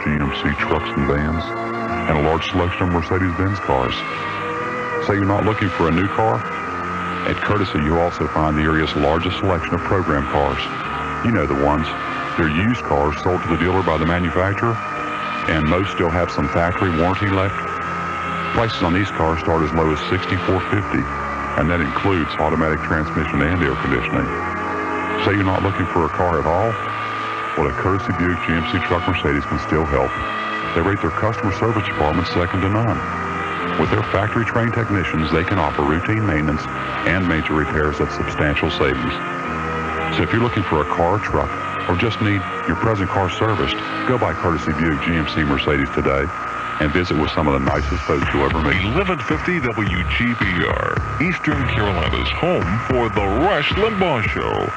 GMC trucks and vans, and a large selection of Mercedes-Benz cars. Say you're not looking for a new car? At Courtesy, you'll also find the area's largest selection of program cars. You know the ones. They're used cars sold to the dealer by the manufacturer, and most still have some factory warranty left. Prices on these cars start as low as $64.50, and that includes automatic transmission and air conditioning. Say you're not looking for a car at all? Well, a Courtesy Buick GMC Truck Mercedes can still help. They rate their customer service department second to none. With their factory-trained technicians, they can offer routine maintenance and major repairs at substantial savings. So if you're looking for a car or truck, or just need your present car serviced, go by Courtesy Buick GMC Mercedes today and visit with some of the nicest folks you'll ever meet. 1150 WGBR, Eastern Carolina's home for the Rush Limbaugh Show.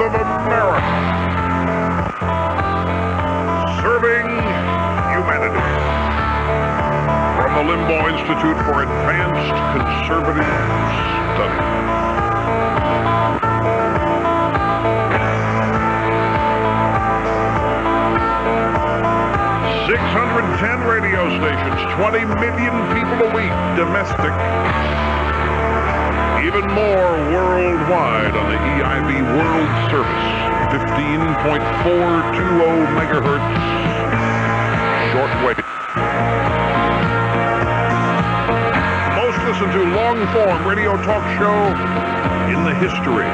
Of America. Serving humanity. From the Limbaugh Institute for Advanced Conservative Studies. Six hundred and ten radio stations, 20 million people a week, domestic. Even more worldwide on the EIB World Service. 15.420 megahertz shortwave. Most listened to long-form radio talk show in the history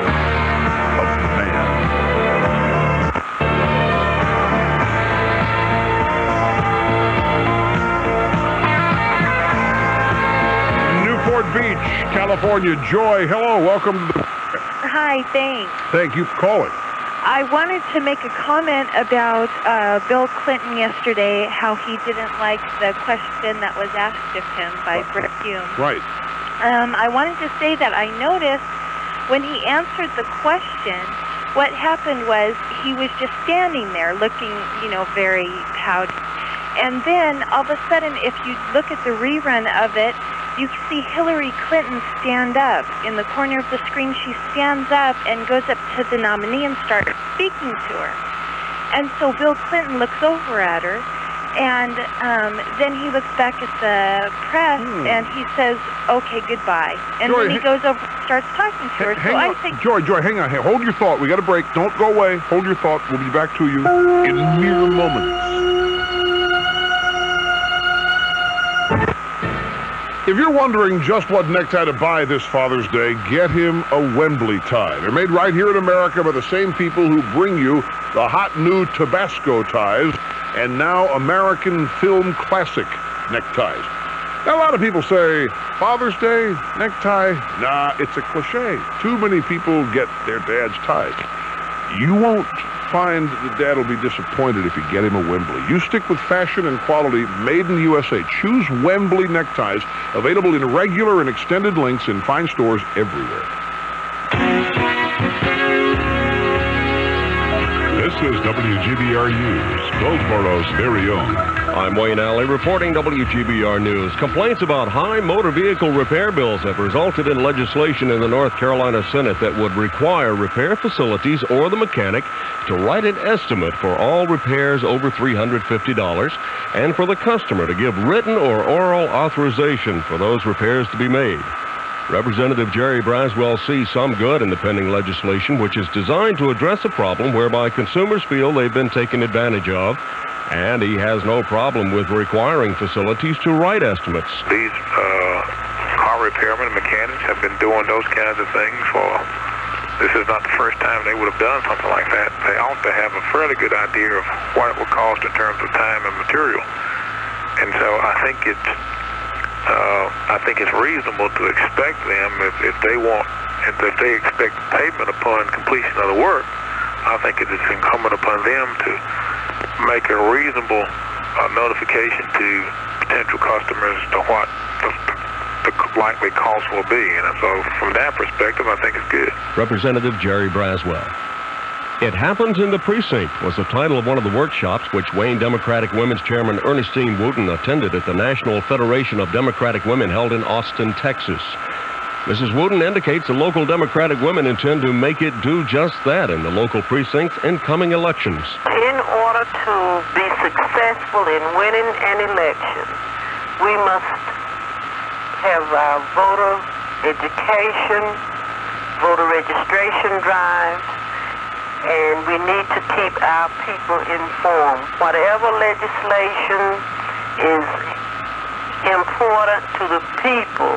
Newport Beach, California. Joy, hello, welcome to the... Hi, thanks. Thank you for calling. I wanted to make a comment about uh, Bill Clinton yesterday, how he didn't like the question that was asked of him by Brit Hume. Right. Um, I wanted to say that I noticed when he answered the question, what happened was he was just standing there looking, you know, very pouty. And then all of a sudden, if you look at the rerun of it, you can see Hillary Clinton stand up. In the corner of the screen, she stands up and goes up to the nominee and starts speaking to her. And so Bill Clinton looks over at her, and um, then he looks back at the press and he says, "Okay, goodbye." And Joy, then he goes over and starts talking to her. So I think Joy, Joy, hang on. Hold your thought. We got a break. Don't go away. Hold your thought. We'll be back to you in mere moments. If you're wondering just what necktie to buy this Father's Day, get him a Wembley tie. They're made right here in America by the same people who bring you the hot new Tabasco ties and now American film classic neckties. Now, a lot of people say, Father's Day, necktie? Nah, it's a cliche. Too many people get their dad's ties. You won't find that dad will be disappointed if you get him a Wembley. You stick with fashion and quality made in the USA. Choose Wembley neckties, available in regular and extended lengths in fine stores everywhere. Is WGBR News, Goldsboro's very own. I'm Wayne Alley reporting WGBR News. Complaints about high motor vehicle repair bills have resulted in legislation in the North Carolina Senate that would require repair facilities or the mechanic to write an estimate for all repairs over $350 and for the customer to give written or oral authorization for those repairs to be made. Representative Jerry Braswell sees some good in the pending legislation, which is designed to address a problem whereby consumers feel they've been taken advantage of, and he has no problem with requiring facilities to write estimates. These uh, car repairmen and mechanics have been doing those kinds of things for. This is not the first time they would have done something like that. They ought to have a fairly good idea of what it would cost in terms of time and material. And so I think it's, uh, I think it's reasonable to expect them if, if they want and if they expect payment upon completion of the work, I think it is incumbent upon them to make a reasonable uh, notification to potential customers to what the, the likely cost will be. And so from that perspective, I think it's good. Representative Jerry Braswell. It Happens in the Precinct was the title of one of the workshops which Wayne Democratic Women's Chairman Ernestine Wooten attended at the National Federation of Democratic Women held in Austin, Texas. Mrs. Wooten indicates the local Democratic women intend to make it do just that in the local precincts in coming elections. In order to be successful in winning an election, we must have our voter education, voter registration drives, and we need to keep our people informed. Whatever legislation is important to the people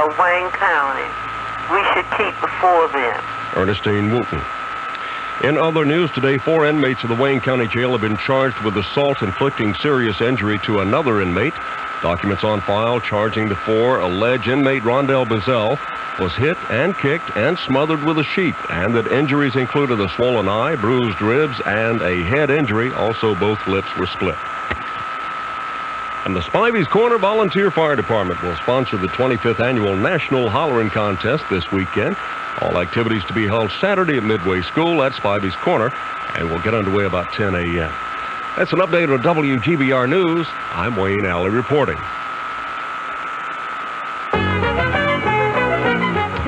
of Wayne County, we should keep before them. Ernestine Wooten. In other news today, four inmates of the Wayne County Jail have been charged with assault inflicting serious injury to another inmate. Documents on file charging the four allege inmate Rondell Bazell was hit and kicked and smothered with a sheet, and that injuries included a swollen eye, bruised ribs, and a head injury. Also, both lips were split. And the Spivey's Corner Volunteer Fire Department will sponsor the 25th annual National Hollering Contest this weekend. All activities to be held Saturday at Midway School at Spivey's Corner, and will get underway about 10 a.m. That's an update on WGBR News. I'm Wayne Alley reporting.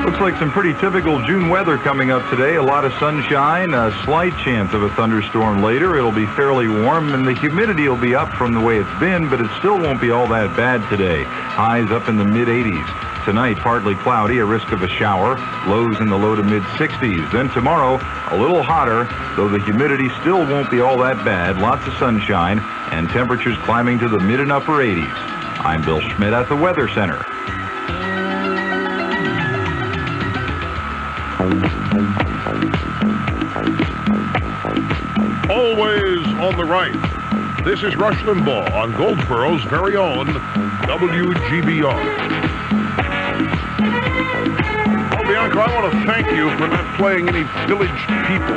Looks like some pretty typical June weather coming up today. A lot of sunshine, a slight chance of a thunderstorm later. It'll be fairly warm, and the humidity will be up from the way it's been, but it still won't be all that bad today. Highs up in the mid 80s. Tonight, partly cloudy, a risk of a shower. Lows in the low to mid 60s. Then tomorrow, a little hotter, though the humidity still won't be all that bad. Lots of sunshine, and temperatures climbing to the mid and upper 80s. I'm Bill Schmidt at the Weather Center. Always on the right. This is Rush Limbaugh on Goldsboro's very own WGBR. Bianca, I want to thank you for not playing any Village People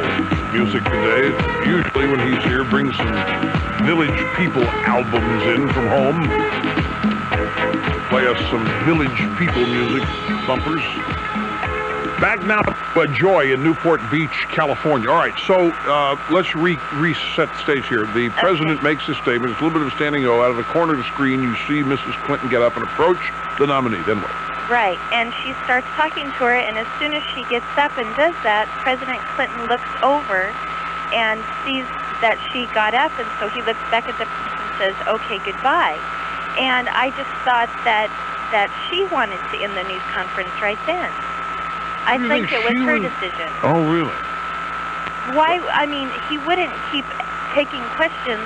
music today. Usually when he's here, brings some Village People albums in from home. Play us some Village People music bumpers. Back now to Joy in Newport Beach, California. All right, so uh, let's re- reset the stage here. The president makes this statement. It's a little bit of a standing O. Out of the corner of the screen, you see Mrs. Clinton get up and approach the nominee. Then what? Right, and she starts talking to her, and as soon as she gets up and does that, President Clinton looks over and sees that she got up, and so he looks back at the person and says, okay, goodbye. And I just thought that, that she wanted to end the news conference right then. I think, think it was her was- decision. Oh, really? Why? I mean, he wouldn't keep taking questions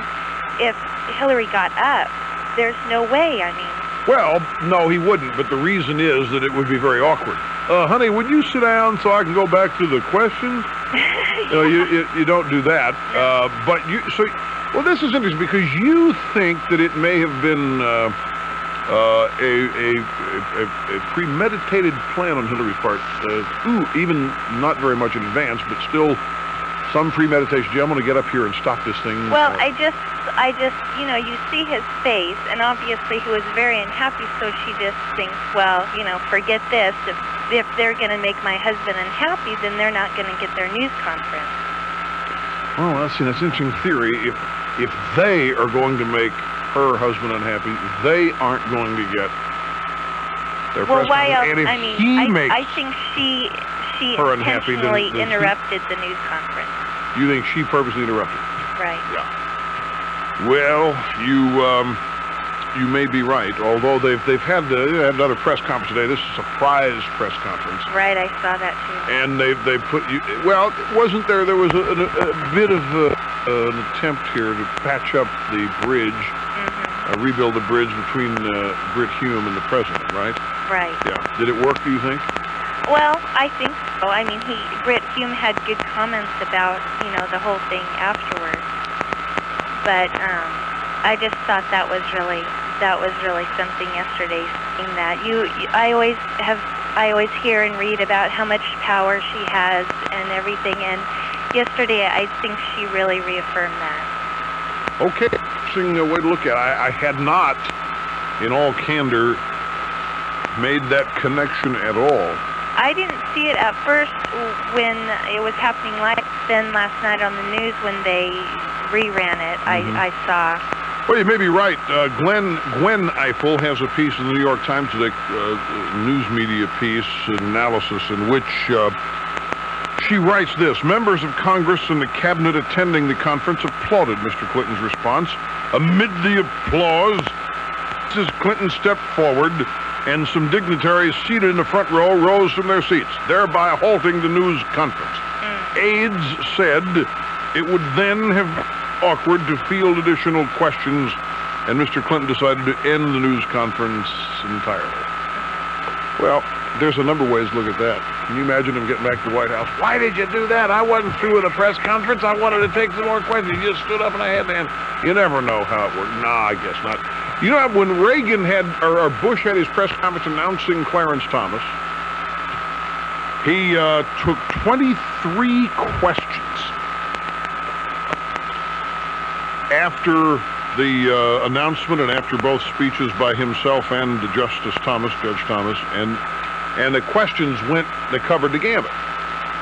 if Hillary got up. There's no way. I mean, Well, no, he wouldn't, but the reason is that it would be very awkward. Uh, honey, would you sit down so I can go back to the questions? you, know, you, you, you don't do that. Uh, but you, so, well, this is interesting because you think that it may have been uh, uh, a, a, a, a premeditated plan on Hillary's part. Uh, ooh, even not very much in advance, but still some premeditation. Gee, I'm going to get up here and stop this thing. well, Uh, I just, I just, you know, you see his face, and obviously he was very unhappy. So she just thinks, well, you know, forget this. If if they're going to make my husband unhappy, then they're not going to get their news conference. Well, that's, that's an interesting theory. If if they are going to make her husband unhappy, they aren't going to get their Well, press why else? And if I mean, he I, makes, I think she she her intentionally interrupted the news conference. you think she purposely interrupted. Right. Yeah. Well, you um, you may be right. Although they've they've had uh, they had another press conference today. This is a surprise press conference. Right. I saw that too. And they they put you well. Wasn't there? There was a, a, a bit of uh an attempt here to patch up the bridge, hmm uh, rebuild the bridge between uh, Brit Hume and the president, right? Right. Yeah. Did it work? Do you think? Well, I think so. I mean, he Brit Hume had good comments about you know the whole thing afterwards, but um, I just thought that was really that was really something yesterday. Seeing that you, you I always have I always hear and read about how much power she has and everything. And yesterday, I think she really reaffirmed that. Okay, interesting uh, way to look at it. I, I had not, in all candor, made that connection at all. I didn't see it at first when it was happening live. Then last night on the news when they reran it, Mhm. I, I saw. Well, you may be right. Uh, Glenn Gwen Ifill has a piece in the New York Times today, uh, news media piece, analysis in which uh, she writes this: Members of Congress and the cabinet attending the conference applauded Mr. Clinton's response. Amid the applause, Mrs. Clinton stepped forward, and some dignitaries seated in the front row rose from their seats, thereby halting the news conference. Mm. Aides said it would then have awkward to field additional questions, and Mr. Clinton decided to end the news conference entirely. Well, there's a number of ways to look at that. Can you imagine him getting back to the White House? Why did you do that? I wasn't through with a press conference. I wanted to take some more questions. You just stood up and I had to answer. You never know how it worked. Nah, I guess not. You know, when Reagan had, or, or Bush had his press conference announcing Clarence Thomas, he uh, took 23 questions after the uh, announcement and after both speeches by himself and Justice Thomas, Judge Thomas, and and the questions went, they covered the gamut.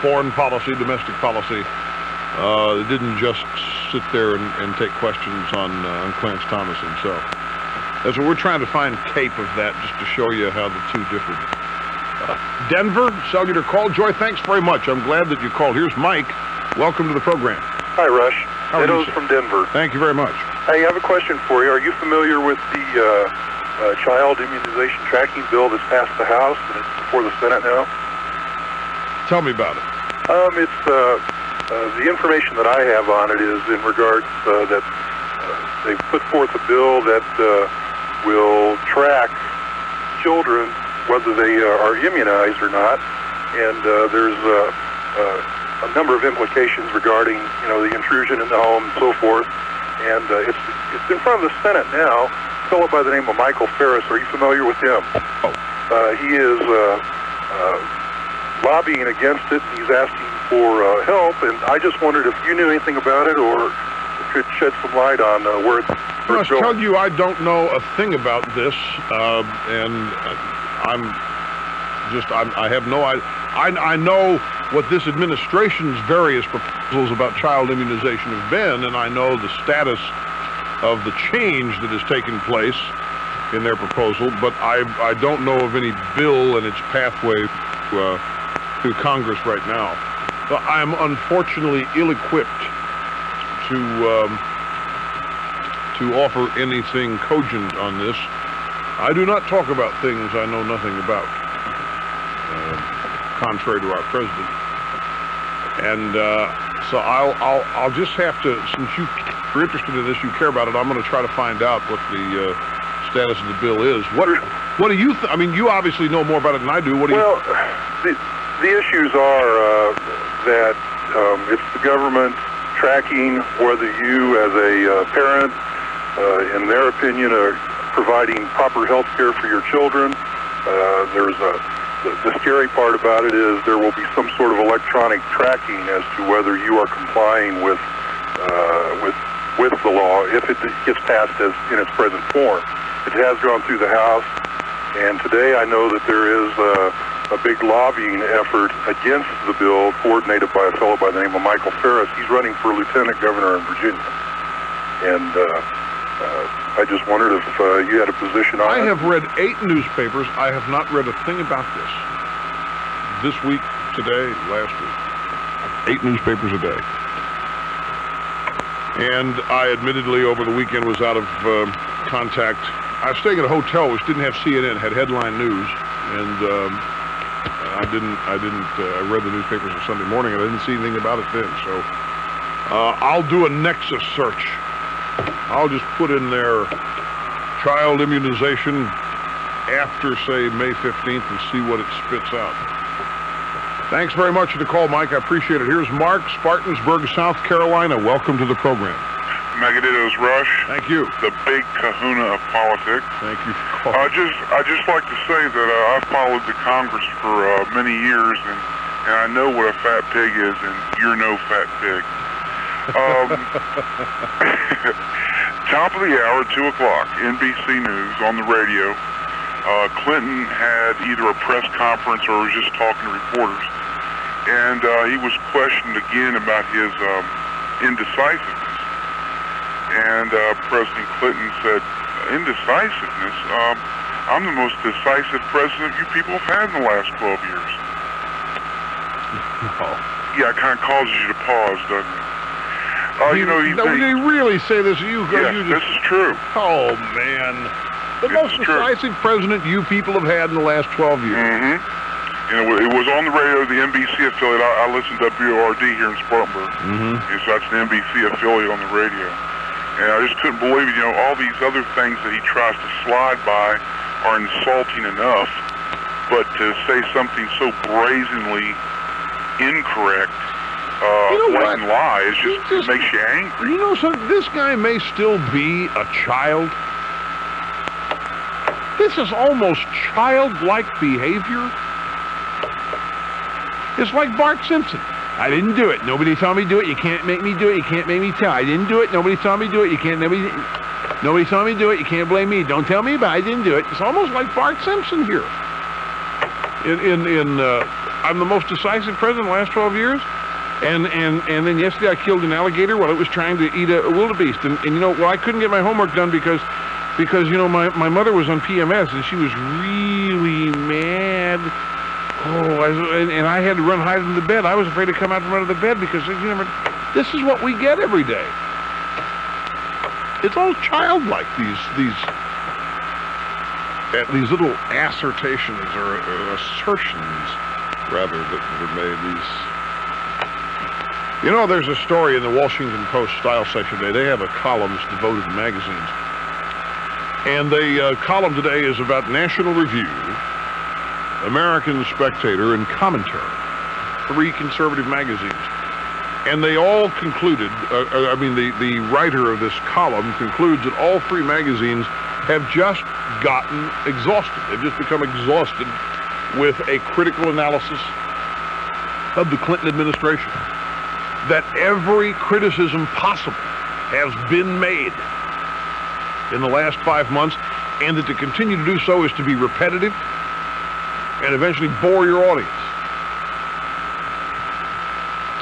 Foreign policy, domestic policy. Uh, they didn't just sit there and, and take questions on, uh, on Clarence Thomas himself. That's what we're trying to find tape of that just to show you how the two differed. Uh, Denver, cellular call. Joy, thanks very much. I'm glad that you called. Here's Mike. Welcome to the program. Hi, Rush. How are you, Ditto's from Denver. Thank you very much. Hey, I have a question for you. Are you familiar with the uh, uh, child immunization tracking bill that's passed the House and it's before the Senate now? Tell me about it. Um, it's uh, uh, the information that I have on it is in regards uh, that uh, they've put forth a bill that uh, will track children whether they uh, are immunized or not, and uh, there's uh, uh, a number of implications regarding you know the intrusion in the home and so forth. And uh, it's it's in front of the Senate now. A fellow by the name of Michael Farris. Are you familiar with him? Oh. Uh, he is uh, uh, lobbying against it. He's asking for uh, help, and I just wondered if you knew anything about it or could shed some light on uh, where it's, I must it's tell you, I don't know a thing about this, uh, and uh, I'm just, I'm, I have no idea. I, I know what this administration's various proposals about child immunization have been, and I know the status of the change that has taken place in their proposal, but I, I don't know of any bill and its pathway to, uh, through Congress right now. I am unfortunately ill-equipped to um, to offer anything cogent on this. I do not talk about things I know nothing about, uh, contrary to our president. And uh, so I'll, I'll, I'll just have to, since you are interested in this, you care about it, I'm going to try to find out what the uh, status of the bill is. What, what do you, I mean, you obviously know more about it than I do. What do you, Well, the, the issues are uh, that um, it's the government tracking whether you, as a uh, parent, uh, in their opinion, are providing proper health care for your children. Uh, there's a the, the scary part about it is there will be some sort of electronic tracking as to whether you are complying with uh, with with the law if it gets passed as in its present form. It has gone through the House, and today I know that there is a, a big lobbying effort against the bill coordinated by a fellow by the name of Michael Farris. He's running for lieutenant governor in Virginia. And uh, I just wondered if uh, you had a position on I have read eight newspapers. I have not read a thing about this. This week, today, last week. Eight newspapers a day. And I admittedly over the weekend was out of um contact. I was staying at a hotel which didn't have CNN, had headline news, and um, I didn't. I didn't. Uh, I read the newspapers on Sunday morning, and I didn't see anything about it then. So uh, I'll do a Nexis search. I'll just put in there child immunization after, say, May 15th and see what it spits out. Thanks very much for the call, Mike. I appreciate it. Here's Mark, Spartansburg, South Carolina. Welcome to the program. Megaditto's Rush, Thank you. the big kahuna of politics. Thank you for I calling. just I just like to say that uh, I've followed the Congress for uh, many years, and and I know what a fat pig is, and you're no fat pig. Um, top of the hour, two o'clock, NBC News on the radio. Uh, Clinton had either a press conference or was just talking to reporters, and uh, he was questioned again about his um, indecisiveness. And uh, President Clinton said, indecisiveness? Um, I'm the most decisive president you people have had in the last 12 years. Yeah, it kind of causes you to pause, doesn't it? Uh, you know, he, no, he really say this? You, yes, you this is true. oh man, the This most decisive president you people have had in the last 12 years. Mm-hmm. You know, it was on the radio, the NBC affiliate. I, I listen to WORD here in Spartanburg. Mm-hmm. Yes, that's an NBC affiliate on the radio. And I just couldn't believe, it. you know, all these other things that he tries to slide by are insulting enough, but to say something so brazenly incorrect, uh, You know what? lie, just, just- it makes you angry. You know something? This guy may still be a child. This is almost childlike behavior. It's like Bart Simpson. I didn't do it. Nobody saw me do it. You can't make me do it. You can't make me tell. I didn't do it. Nobody saw me do it. You can't. Nobody. Nobody saw me do it. You can't blame me. Don't tell me about. it. I didn't do it. It's almost like Bart Simpson here. In in in. Uh, I'm the most decisive president in the last 12 years. And and and then yesterday I killed an alligator while it was trying to eat a, a wildebeest. And, and you know, well, I couldn't get my homework done because because you know my, my mother was on PMS and she was really mad. Oh, I, and, and I had to run hide under the bed. I was afraid to come out from under the bed because you never. This is what we get every day. It's all childlike. These these these little assertions or assertions, rather, that, that are made. These you know, there's a story in the Washington Post style section today. They have a columns devoted to magazines. And the uh, column today is about National Review, American Spectator, and Commentary. Three conservative magazines. And they all concluded, uh, uh, I mean, the, the writer of this column concludes that all three magazines have just gotten exhausted. They've just become exhausted with a critical analysis of the Clinton administration that every criticism possible has been made in the last five months, and that to continue to do so is to be repetitive and eventually bore your audience.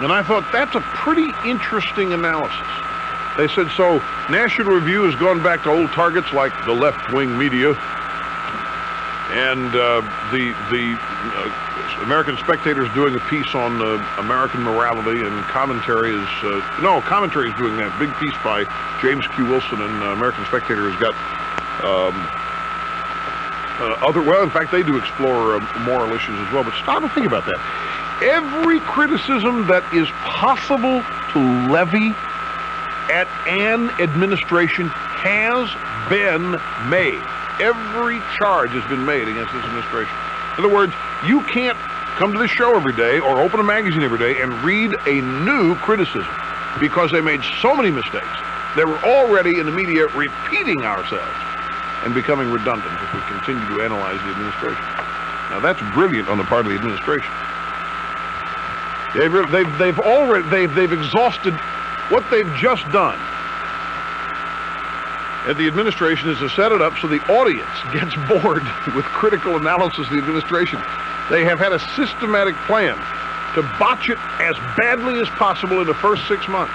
And I thought that's a pretty interesting analysis. They said so. National Review has gone back to old targets like the left-wing media, and uh, the the uh, American Spectator is doing a piece on uh, American morality, and commentary is uh, no commentary is doing that big piece by James Q. Wilson, and uh, American Spectator has got um, uh, other. Well, in fact, they do explore uh, moral issues as well. But stop and think about that. Every criticism that is possible to levy at an administration has been made. Every charge has been made against this administration. In other words, you can't come to this show every day or open a magazine every day and read a new criticism because they made so many mistakes. They were already in the media repeating ourselves and becoming redundant if we continue to analyze the administration. Now that's brilliant on the part of the administration. They've, they've, they've already they've, they've exhausted what they've just done. And the administration is to set it up so the audience gets bored with critical analysis of the administration. They have had a systematic plan to botch it as badly as possible in the first six months.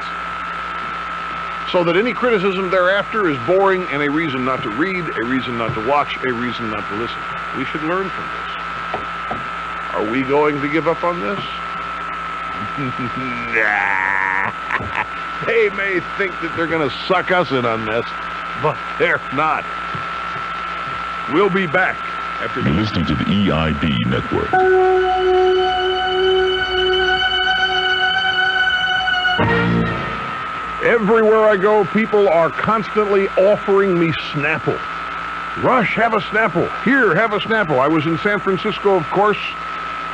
So that any criticism thereafter is boring and a reason not to read, a reason not to watch, a reason not to listen. We should learn from this. Are we going to give up on this? nah. they may think that they're going to suck us in on this, but they're not. We'll be back after You're listening to the EIB Network. Everywhere I go, people are constantly offering me Snapple. Rush, have a Snapple. Here, have a Snapple. I was in San Francisco, of course,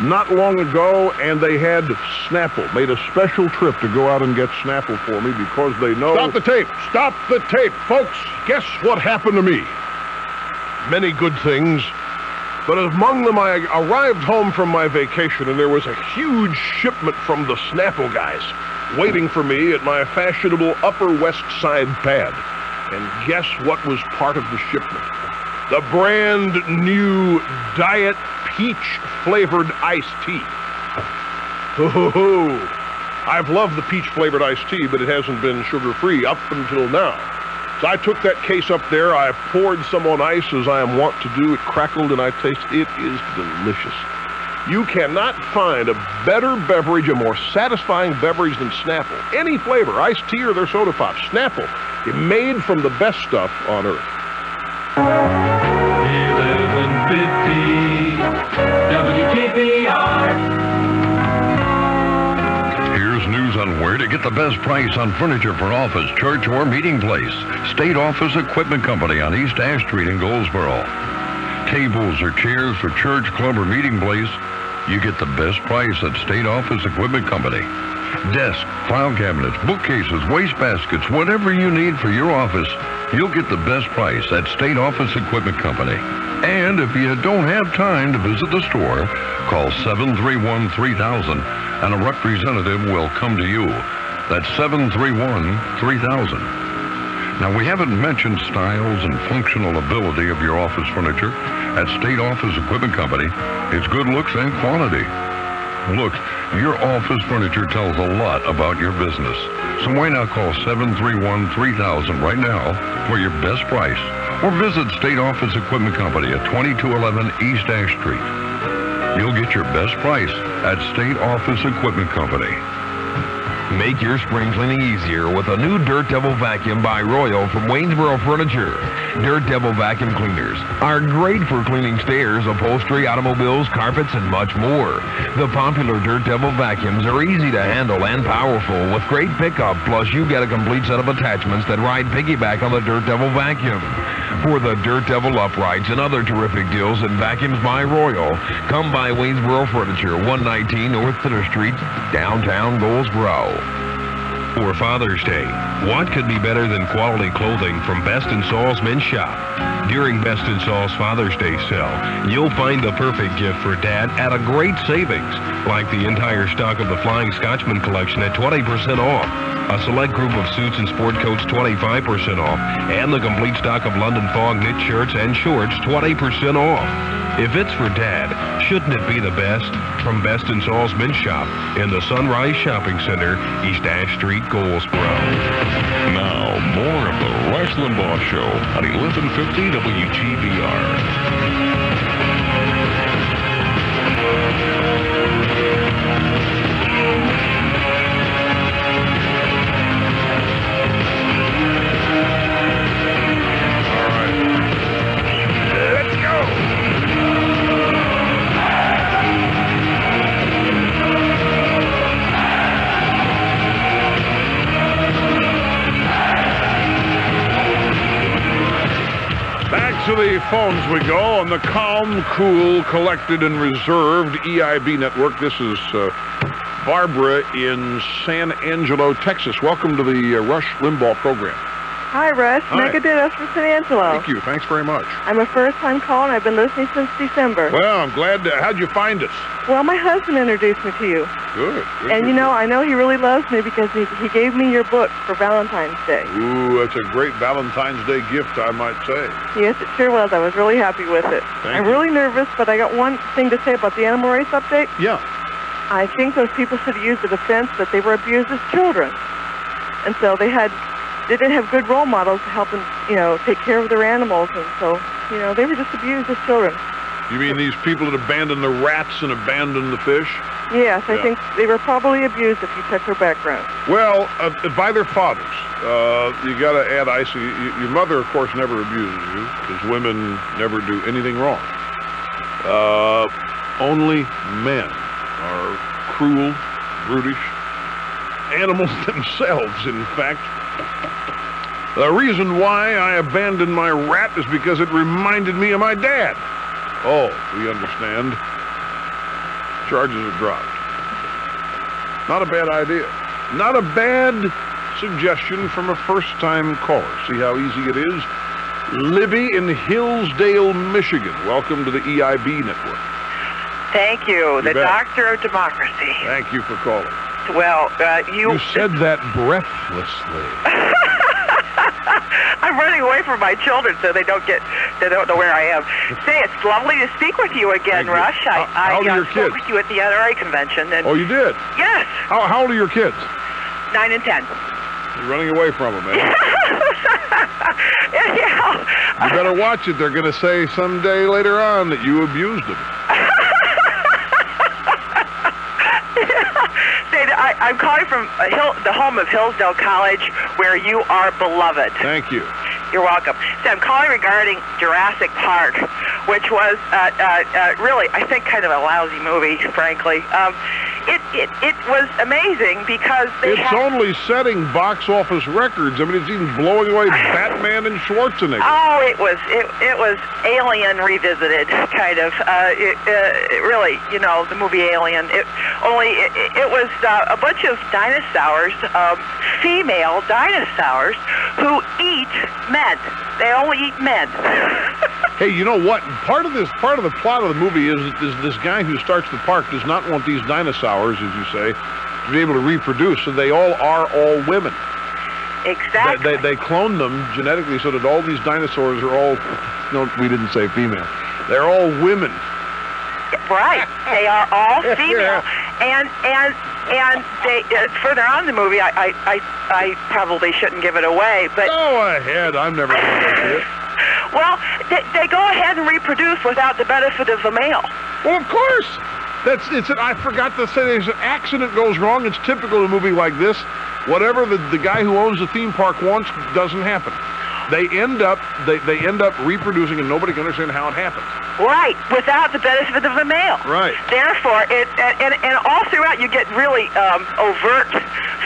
not long ago, and they had Snapple. Made a special trip to go out and get Snapple for me because they know. Stop the tape. Stop the tape, folks. Guess what happened to me? many good things, but among them I arrived home from my vacation and there was a huge shipment from the Snapple guys waiting for me at my fashionable Upper West Side pad. And guess what was part of the shipment? The brand new Diet Peach flavored iced tea. Oh, I've loved the peach flavored iced tea, but it hasn't been sugar free up until now. So I took that case up there, I poured some on ice as I am wont to do. It crackled and I tasted it is delicious. You cannot find a better beverage, a more satisfying beverage than Snapple. Any flavor, iced tea or their soda pop. Snapple, It made from the best stuff on earth. Best price on furniture for office, church, or meeting place. State Office Equipment Company on East Ash Street in Goldsboro. Tables or chairs for church, club, or meeting place, you get the best price at State Office Equipment Company. Desk, file cabinets, bookcases, wastebaskets, whatever you need for your office, you'll get the best price at State Office Equipment Company. And if you don't have time to visit the store, call 731-3000 and a representative will come to you. That's 731-3000. Now, we haven't mentioned styles and functional ability of your office furniture. At State Office Equipment Company, it's good looks and quality. Look, your office furniture tells a lot about your business. So why not call 731-3000 right now for your best price? Or visit State Office Equipment Company at 2211 East Ash Street. You'll get your best price at State Office Equipment Company. Make your spring cleaning easier with a new Dirt Devil vacuum by Royal from Waynesboro Furniture. Dirt Devil vacuum cleaners are great for cleaning stairs, upholstery, automobiles, carpets, and much more. The popular Dirt Devil vacuums are easy to handle and powerful with great pickup, plus you get a complete set of attachments that ride piggyback on the Dirt Devil vacuum. For the Dirt Devil uprights and other terrific deals in vacuums by Royal, come by Waynesboro Furniture, 119 North Center Street, downtown Goldsboro. For Father's Day, what could be better than quality clothing from Best Saul's Men's Shop? During Best Saul's Father's Day sale, you'll find the perfect gift for Dad at a great savings, like the entire stock of the Flying Scotchman collection at 20% off, a select group of suits and sport coats 25% off, and the complete stock of London Fog knit shirts and shorts 20% off. If it's for Dad, shouldn't it be the best? From Best in Saul's Men's Shop in the Sunrise Shopping Center, East Ash Street, Goldsboro. Now, more of the Rush Limbaugh Show on 1150 WGBR. To the phones we go on the calm, cool, collected, and reserved EIB network. This is uh, Barbara in San Angelo, Texas. Welcome to the uh, Rush Limbaugh program. Hi, Russ. Hi. Megadittos from San Angelo. Thank you. Thanks very much. I'm a first-time caller, and I've been listening since December. Well, I'm glad. To, how'd you find us? Well, my husband introduced me to you. Good. good, and good, you know, I know he really loves me because he, he gave me your book for Valentine's Day. good. Ooh, that's a great Valentine's Day gift, I might say. Yes, it sure was. I was really happy with it. Thank I'm you. really nervous, but I got one thing to say about the animal race update. Yeah. I think those people should have used the defense that they were abused as children. And so they had, they didn't have good role models to help them, you know, take care of their animals. And so, you know, they were just abused as children. You mean these people that abandoned the rats and abandoned the fish? Yes, I Yeah. think they were probably abused if you check their background. Well, uh, by their fathers. Uh, you got to add. Y- y- Your mother, of course, never abuses you because women never do anything wrong. Uh, only men are cruel, brutish animals themselves, in fact. The reason why I abandoned my rat is because it reminded me of my dad. Oh, we understand. Charges are dropped. Not a bad idea. Not a bad suggestion from a first-time caller. See how easy it is? Libby in Hillsdale, Michigan. Welcome to the EIB network. Thank you, the bet. doctor of democracy. Thank you for calling. Well, uh, you. You said that breathlessly. I'm running away from my children so they don't get, they don't know where I am. Say, it's lovely to speak with you again, Thank you. Rush. I, How- I old are uh, your spoke kids? with you at the NRA convention, and Oh, you did? yes, How, how old are your kids? nine and ten. You're running away from them, man. yeah. You better watch it. They're going to say someday later on that you abused them. Say, I, I'm calling from uh, Hill, the home of Hillsdale College, where you are beloved. Thank you. You're welcome. So I'm calling regarding Jurassic Park, which was uh, uh, uh, really, I think, kind of a lousy movie, frankly. Um, it, it, it was amazing because they It's had... only setting box office records. I mean, it's even blowing away Batman and Schwarzenegger. Oh, it was it, it was Alien revisited, kind of. Uh, it, uh, really, you know, the movie Alien. It only it, it was uh, a bunch of dinosaurs, um, female dinosaurs, who eat men. They only eat men. Hey, you know what? Part of this, part of the plot of the movie is, is this guy who starts the park does not want these dinosaurs, as you say, to be able to reproduce. So they all are all women. Exactly. They, they, they clone them genetically so that all these dinosaurs are all. No, we didn't say female. They're all women. Right. They are all female. And and and they uh, further on in the movie, I, I I I probably shouldn't give it away, but Go ahead. I'm never going to see it. well, they, they go ahead and reproduce without the benefit of the male. Well, of course. That's it's. I forgot to say. There's an accident goes wrong. It's typical of a movie like this. Whatever the, the guy who owns the theme park wants doesn't happen. They end up they, they end up reproducing, and nobody can understand how it happens. Right, without the benefit of the male. Right. Therefore, it and, and, and all throughout you get really um, overt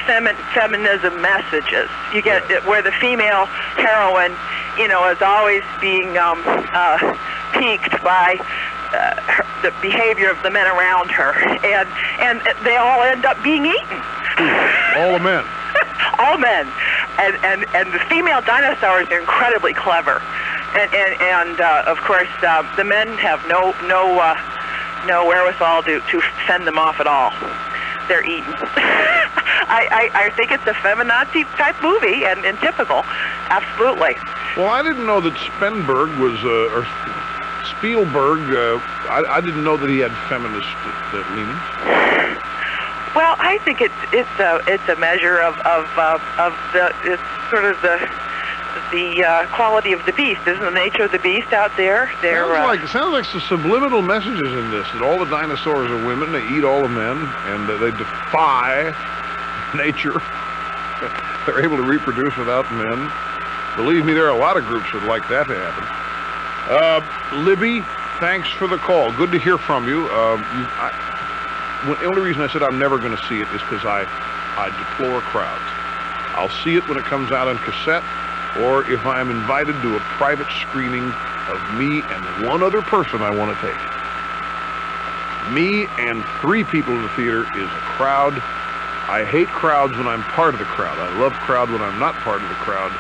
femi- feminism messages. You get it where the female heroine, you know, is always being um, uh, piqued by uh, the behavior of the men around her, and and they all end up being eaten. All the men. all men, and and and the female dinosaurs are incredibly clever, and and and uh, of course uh, the men have no no uh, no wherewithal to to fend them off at all. They're eaten. I, I I think it's a feminazi type movie and, and typical, absolutely. Well, I didn't know that Spenberg was uh, or Spielberg. Uh, I, I didn't know that he had feminist uh, leanings. Well, I think it's it's a it's a measure of of uh, of the it's sort of the the uh, quality of the beast, isn't the nature of the beast out there? They're Sounds uh, like sounds like some subliminal messages in this. That all the dinosaurs are women. They eat all the men, and that they defy nature. They're able to reproduce without men. Believe me, there are a lot of groups that like that to happen. Uh, Libby, thanks for the call. Good to hear from you. Uh, you I, when, the only reason I said I'm never going to see it is because I, I deplore crowds. I'll see it when it comes out on cassette, or if I am invited to a private screening of me and one other person I want to take. Me and three people in the theater is a crowd. I hate crowds when I'm part of the crowd. I love crowd when I'm not part of the crowd.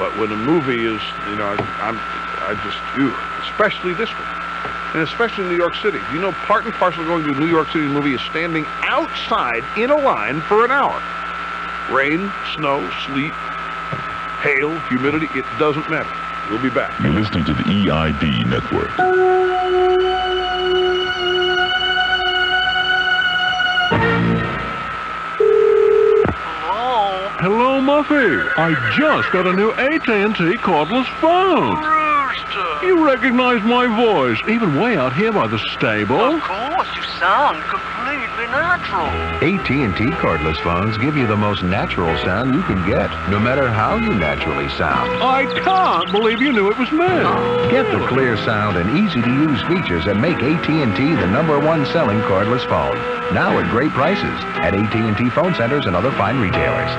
But when a movie is, you know, I'm, I just, ew, especially this one. And especially in New York City. You know, part and parcel of going to a New York City movie is standing outside in a line for an hour. Rain, snow, sleet, hail, humidity, it doesn't matter. We'll be back. You're listening to the EIB Network. Hello, Muffy. I just got a new AT&T cordless phone. You recognize my voice, even way out here by the stable. Of course, you sound completely natural. AT&T cordless phones give you the most natural sound you can get, no matter how you naturally sound. I can't believe you knew it was me. Get the clear sound and easy-to-use features that make AT&T the number one selling cordless phone. Now at great prices at AT&T phone centers and other fine retailers.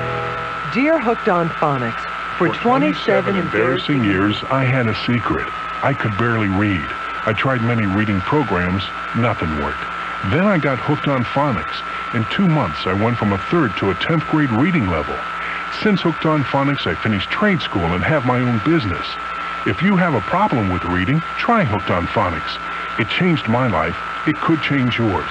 Dear Hooked on Phonics, for 27 embarrassing years, I had a secret. I could barely read. I tried many reading programs. Nothing worked. Then I got hooked on phonics. In two months, I went from a third to a 10th grade reading level. Since Hooked on Phonics, I finished trade school and have my own business. If you have a problem with reading, try Hooked on Phonics. It changed my life. It could change yours.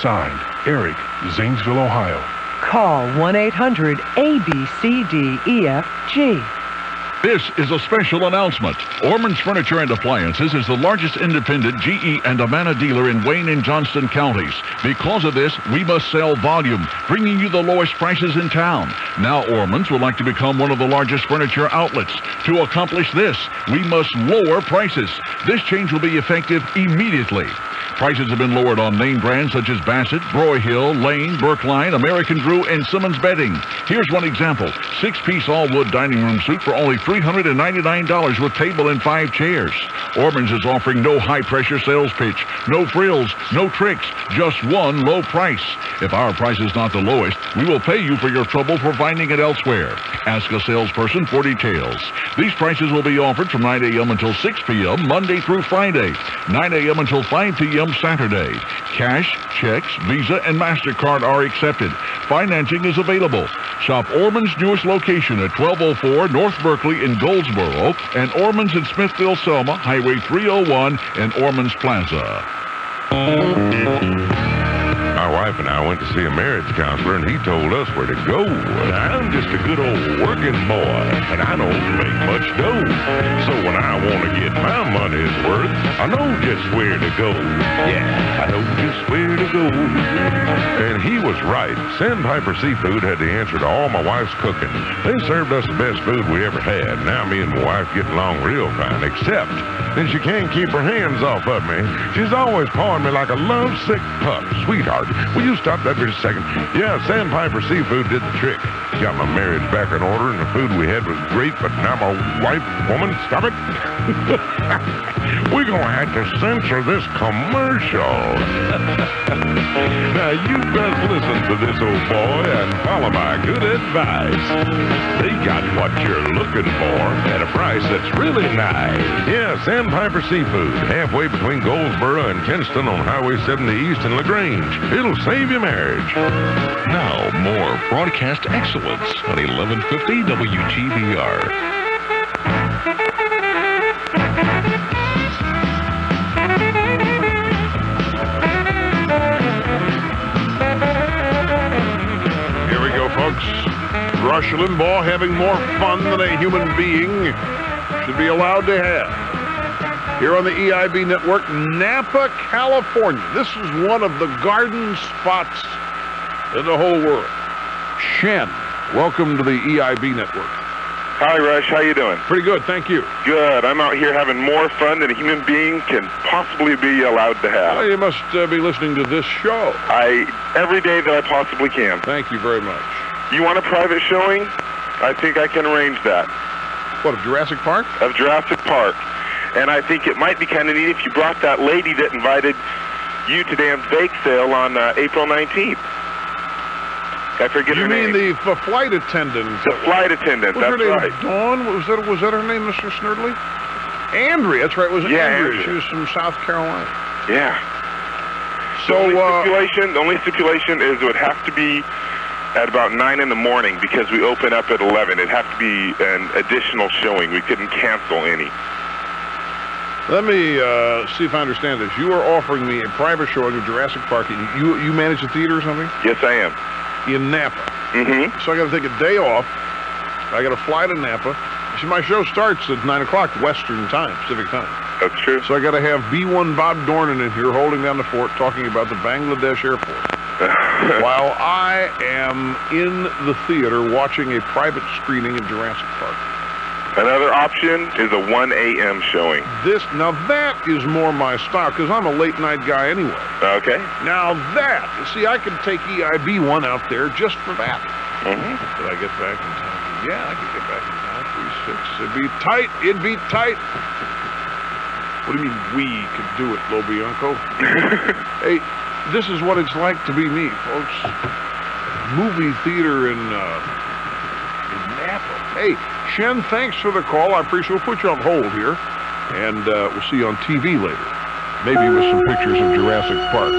Signed, Eric, Zanesville, Ohio. Call 1-800-ABCDEFG. This is a special announcement. Orman's Furniture and Appliances is the largest independent GE and Amana dealer in Wayne and Johnston counties. Because of this, we must sell volume, bringing you the lowest prices in town. Now Orman's would like to become one of the largest furniture outlets. To accomplish this, we must lower prices. This change will be effective immediately. Prices have been lowered on name brands such as Bassett, Broyhill, Lane, Brookline, American Drew, and Simmons Bedding. Here's one example. Six-piece all-wood dining room suite for only $399 with table and five chairs. Orman's is offering no high-pressure sales pitch, no frills, no tricks, just one low price. If our price is not the lowest, we will pay you for your trouble for finding it elsewhere. Ask a salesperson for details. These prices will be offered from 9 a.m. until 6 p.m. Monday through Friday, 9 a.m. until 5 p.m. Saturday. Cash, checks, Visa, and MasterCard are accepted. Financing is available. Shop Orman's newest location at 1204 North Berkeley in Goldsboro and Orman's in Smithfield, Selma, Highway 301 and Orman's Plaza. My wife and I went to see a marriage counselor, and he told us where to go. And I'm just a good old working boy, and I don't make much dough. So when I want to get money's worth, I know just where to go. Yeah, I know just where to go. And he was right. Sandpiper Seafood had the answer to all my wife's cooking. They served us the best food we ever had. Now me and my wife get along real fine, except that she can't keep her hands off of me. She's always pawing me like a lovesick pup. Sweetheart, will you stop that for just a second? Yeah, Sandpiper Seafood did the trick. Got my marriage back in order, and the food we had was great, but now my wife, woman, stop it. We're going to have to censor this commercial. now, you best listen to this old boy and follow my good advice. They got what you're looking for at a price that's really nice. Yeah, Sandpiper Seafood, halfway between Goldsboro and Kinston on Highway 70 East and LaGrange. It'll save your marriage. Now, more broadcast excellence on 1150 WGBR. Rush Limbaugh having more fun than a human being should be allowed to have. Here on the EIB network, Napa, California. This is one of the garden spots in the whole world. Shen, welcome to the EIB network. Hi, Rush. How you doing? Pretty good, thank you. Good. I'm out here having more fun than a human being can possibly be allowed to have. Well, you must uh, be listening to this show. I every day that I possibly can. Thank you very much. You want a private showing? I think I can arrange that. What of Jurassic Park? Of Jurassic Park, and I think it might be kind of neat if you brought that lady that invited you to Dan's bake sale on uh, April 19th. I forget you her mean the flight attendant? The flight attendant. Was her That's name right. Dawn? Was that was that her name, Mr. Snerdley? Andrea. That's right. Was it Yeah, Andrea? Andrea. She was from South Carolina. Yeah. So, the only uh, stipulation, the only stipulation is it would have to be at about nine in the morning because we open up at eleven. It'd have to be an additional showing. We couldn't cancel any. Let me uh, see if I understand this. You are offering me a private showing of Jurassic Park. You you manage a theater or something Yes, I am. in Napa. Mm-hmm. So I got to take a day off. I got to fly to Napa. See, my show starts at nine o'clock Western time, Pacific time. That's true. So I got to have B1 Bob Dornan in here holding down the fort, talking about the Bangladesh airport, while I am in the theater watching a private screening of Jurassic Park. Another option is a 1 a.m. showing. This now that is more my style because I'm a late night guy anyway. Okay. Now that see, I could take EIB one out there just for that. Mm-hmm. Did I get back in time? Yeah, I could get back in time. Three six. It'd be tight. It'd be tight. What do you mean we could do it, Lobianco? hey, this is what it's like to be me, folks. Movie theater in, uh, in Napa. Hey, Shen, thanks for the call. I appreciate We'll put you on hold here, and uh, we'll see you on TV later. Maybe with some pictures of Jurassic Park.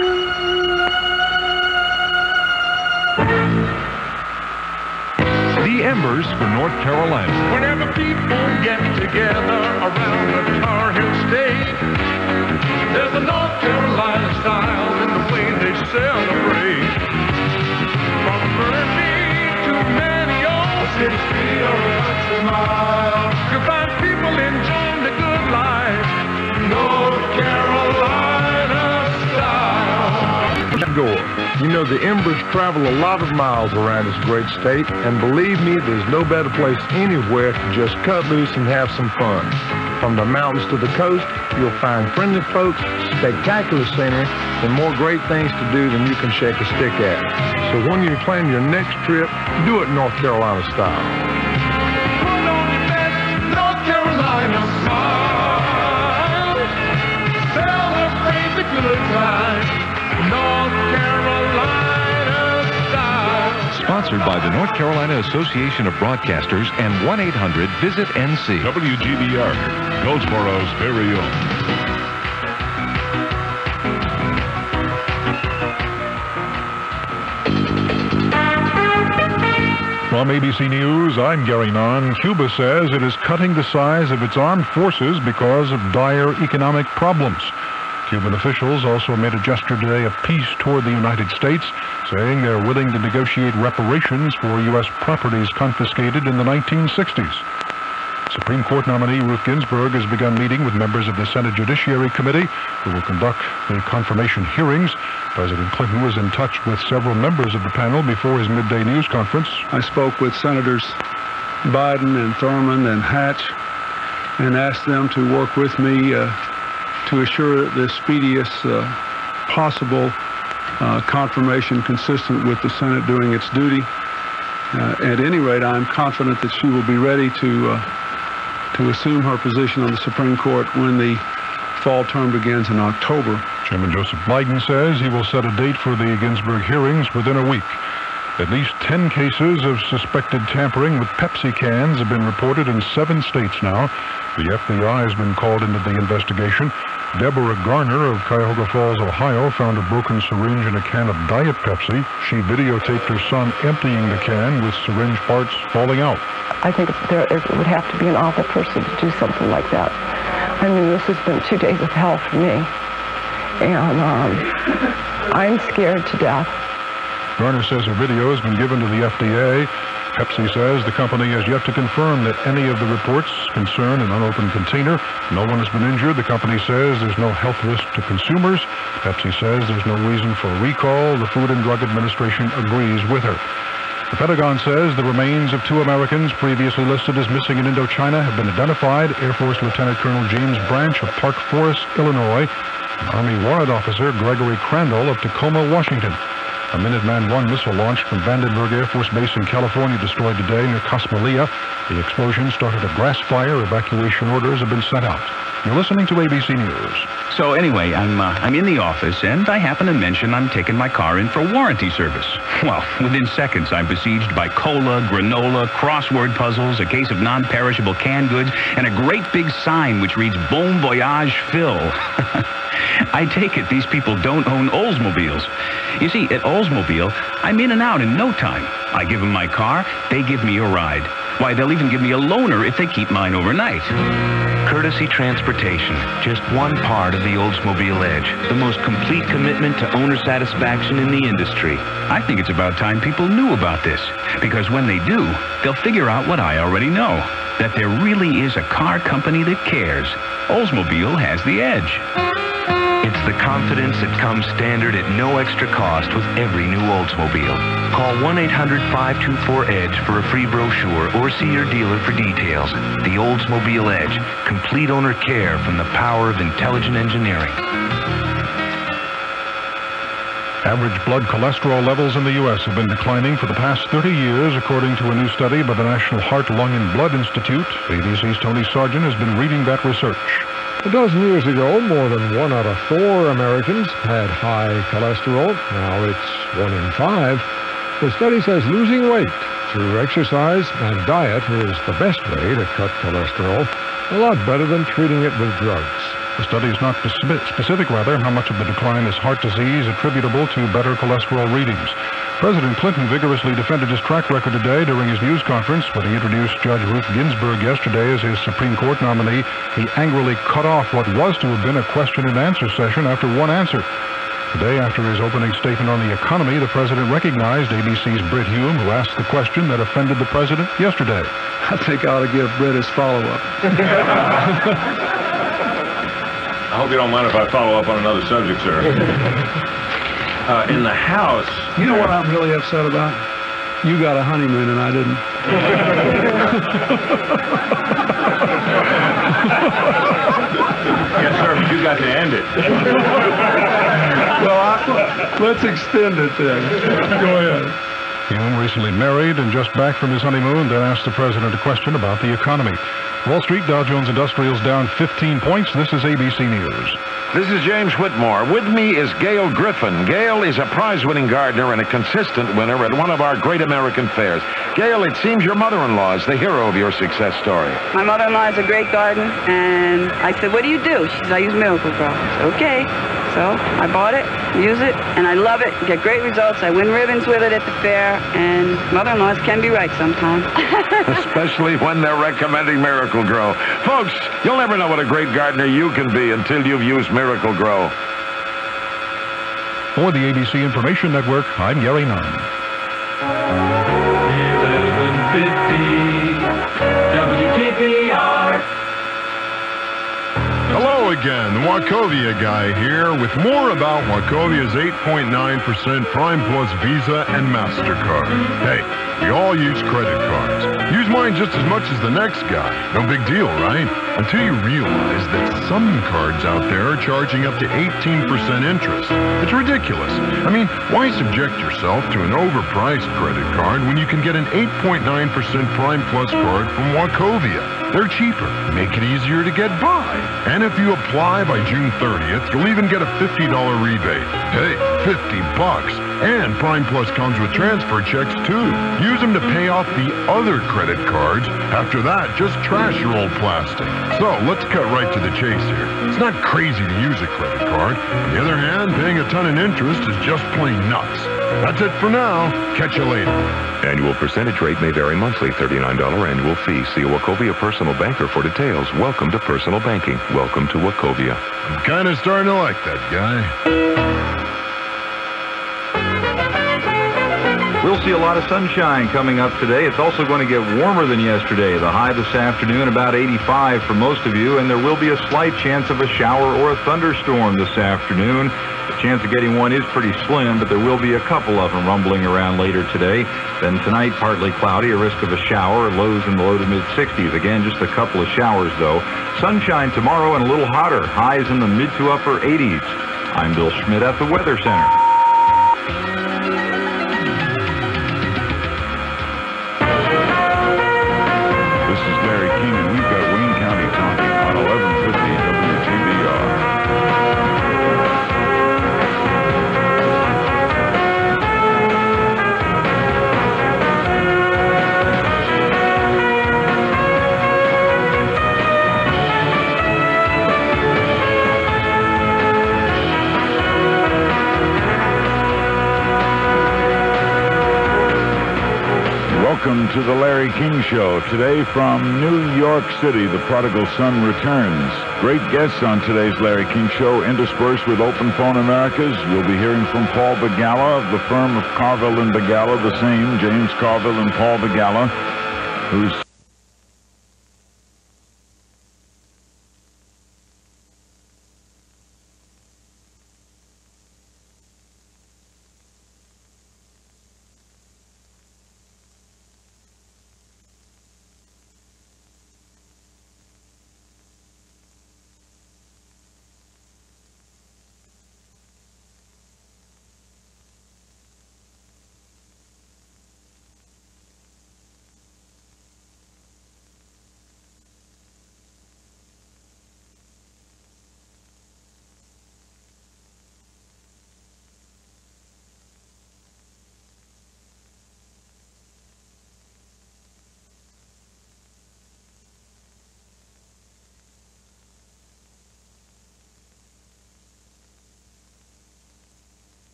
The Embers for North Carolina. Whenever people get together around the Tar Heel State, there's a North Carolina style mile, you find people enjoying the good life. North Carolina style. Gore. You know, the Embers travel a lot of miles around this great state, and believe me, there's no better place anywhere to just cut loose and have some fun. From the mountains to the coast, you'll find friendly folks, spectacular scenery, and more great things to do than you can shake a stick at. So when you plan your next trip, do it North Carolina style. North Carolina smile. Celebrate the good times. North Carolina style. Sponsored by the North Carolina Association of Broadcasters and 1-800-VISIT-NC. WGBR, Goldsboro's very own. From ABC News, I'm Gary Nunn. Cuba says it is cutting the size of its armed forces because of dire economic problems. Cuban officials also made a gesture today of peace toward the United States, saying they're willing to negotiate reparations for U.S. properties confiscated in the 1960s. Supreme Court nominee Ruth Ginsburg has begun meeting with members of the Senate Judiciary Committee who will conduct the confirmation hearings. President Clinton was in touch with several members of the panel before his midday news conference. I spoke with Senators Biden and Thurmond and Hatch and asked them to work with me uh, to assure the speediest uh, possible uh, confirmation consistent with the Senate doing its duty. Uh, at any rate, I'm confident that she will be ready to uh, to assume her position on the Supreme Court when the fall term begins in October. Chairman Joseph Biden says he will set a date for the Ginsburg hearings within a week. At least 10 cases of suspected tampering with Pepsi cans have been reported in seven states now. The FBI has been called into the investigation. Deborah Garner of Cuyahoga Falls, Ohio, found a broken syringe in a can of Diet Pepsi. She videotaped her son emptying the can with syringe parts falling out. I think there it would have to be an awful person to do something like that. I mean, this has been two days of hell for me. And um, I'm scared to death. Garner says her video has been given to the FDA. Pepsi says the company has yet to confirm that any of the reports concern an unopened container. No one has been injured. The company says there's no health risk to consumers. Pepsi says there's no reason for a recall. The Food and Drug Administration agrees with her. The Pentagon says the remains of two Americans previously listed as missing in Indochina have been identified. Air Force Lieutenant Colonel James Branch of Park Forest, Illinois, and Army Warrant Officer Gregory Crandall of Tacoma, Washington. A Minuteman I missile launched from Vandenberg Air Force Base in California destroyed today near Casmalia. The explosion started a grass fire. Evacuation orders have been sent out. You're listening to ABC News. So anyway, I'm uh, I'm in the office, and I happen to mention I'm taking my car in for warranty service. Well, within seconds, I'm besieged by cola, granola, crossword puzzles, a case of non-perishable canned goods, and a great big sign which reads "Bon Voyage, Phil." I take it these people don't own Oldsmobiles. You see, at Oldsmobile, I'm in and out in no time. I give them my car, they give me a ride. Why, they'll even give me a loaner if they keep mine overnight. Courtesy Transportation, just one part of the Oldsmobile Edge, the most complete commitment to owner satisfaction in the industry. I think it's about time people knew about this, because when they do, they'll figure out what I already know, that there really is a car company that cares. Oldsmobile has the edge. The confidence that comes standard at no extra cost with every new Oldsmobile. Call 1-800-524-EDGE for a free brochure or see your dealer for details. The Oldsmobile Edge, complete owner care from the power of intelligent engineering. Average blood cholesterol levels in the U.S. have been declining for the past 30 years, according to a new study by the National Heart, Lung, and Blood Institute. ABC's Tony Sargent has been reading that research. A dozen years ago, more than one out of four Americans had high cholesterol. Now it's one in five. The study says losing weight through exercise and diet is the best way to cut cholesterol, a lot better than treating it with drugs. The study is not speci- specific, rather, how much of the decline is heart disease attributable to better cholesterol readings. President Clinton vigorously defended his track record today during his news conference when he introduced Judge Ruth Ginsburg yesterday as his Supreme Court nominee. He angrily cut off what was to have been a question and answer session after one answer. Today, after his opening statement on the economy, the president recognized ABC's Brit Hume, who asked the question that offended the president yesterday. I think I ought to give Brit his follow-up. I hope you don't mind if I follow up on another subject, sir. Uh, in the House. You know what I'm really upset about? You got a honeymoon and I didn't. yes, sir, but you got to end it. well, I, let's extend it then. Go ahead. Hume, recently married and just back from his honeymoon, then asked the president a question about the economy. Wall Street Dow Jones Industrials down 15 points. This is ABC News. This is James Whitmore. With me is Gail Griffin. Gail is a prize-winning gardener and a consistent winner at one of our great American fairs. Gail, it seems your mother-in-law is the hero of your success story. My mother-in-law is a great gardener, and I said, what do you do? She said, I use Miracle-Gro. Okay. So I bought it, use it, and I love it. Get great results. I win ribbons with it at the fair, and mother-in-laws can be right sometimes. Especially when they're recommending Miracle-Gro. Folks, you'll never know what a great gardener you can be until you've used Miracle-Gro. For the ABC Information Network, I'm Gary Nunn. Again, the Wachovia guy here with more about Wachovia's 8.9% Prime Plus Visa and MasterCard. Hey, we all use credit cards. Use mine just as much as the next guy. No big deal, right? Until you realize that some cards out there are charging up to 18% interest. It's ridiculous. I mean, why subject yourself to an overpriced credit card when you can get an 8.9% Prime Plus card from Wachovia? They're cheaper, make it easier to get by. And if you apply by June 30th, you'll even get a $50 rebate. Hey, 50 bucks. And Prime Plus comes with transfer checks too. Use them to pay off the other credit cards. After that, just trash your old plastic. So let's cut right to the chase here. It's not crazy to use a credit card. On the other hand, paying a ton in interest is just plain nuts. That's it for now. Catch you later. Annual percentage rate may vary monthly. $39 annual fee. See a Wachovia personal banker for details. Welcome to personal banking. Welcome to Wachovia. I'm kind of starting to like that guy. We'll see a lot of sunshine coming up today. It's also going to get warmer than yesterday. The high this afternoon about 85 for most of you, and there will be a slight chance of a shower or a thunderstorm this afternoon. Chance of getting one is pretty slim, but there will be a couple of them rumbling around later today. Then tonight, partly cloudy, a risk of a shower, lows in the low to mid 60s. Again, just a couple of showers though. Sunshine tomorrow and a little hotter, highs in the mid to upper 80s. I'm Bill Schmidt at the Weather Center. Larry King Show. Today from New York City, the prodigal son returns. Great guests on today's Larry King Show, interspersed with Open Phone Americas. You'll be hearing from Paul Begala of the firm of Carville and Begala, the same, James Carville and Paul Begala, who's